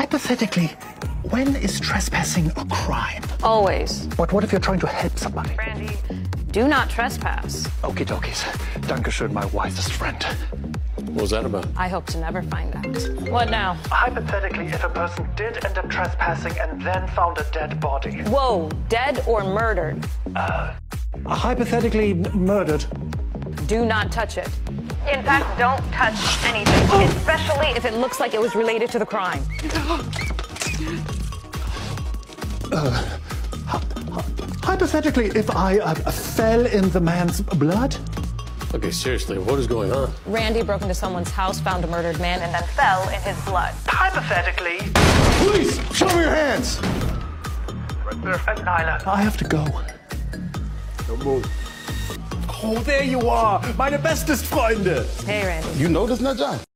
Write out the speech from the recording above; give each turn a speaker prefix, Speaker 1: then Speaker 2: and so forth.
Speaker 1: Hypothetically, when is trespassing a crime?
Speaker 2: Always.
Speaker 1: But what if you're trying to help somebody?
Speaker 2: Randy, do not trespass.
Speaker 1: Okie dokies. Dankeschön, my wisest friend.
Speaker 3: What was that about?
Speaker 2: I hope to never find out. What now?
Speaker 1: Hypothetically, if a person did end up trespassing and then found a dead body.
Speaker 2: Whoa, dead or murdered?
Speaker 1: Uh, Hypothetically murdered.
Speaker 2: Do not touch it. In fact, don't touch anything, especially if it looks like it was related to the crime.
Speaker 1: Hypothetically, if I uh, fell in the man's blood.
Speaker 3: Okay, seriously, what is going on?
Speaker 2: Randy broke into someone's house, found a murdered man, and then fell in his blood.
Speaker 1: Hypothetically.
Speaker 4: Police, show me your hands.
Speaker 1: Right there. Uh, Nyla, I have to go.
Speaker 4: Don't move. Oh, there you are. Meine bestest Freunde.
Speaker 2: Hey, Randy.
Speaker 4: You know this, not Najah?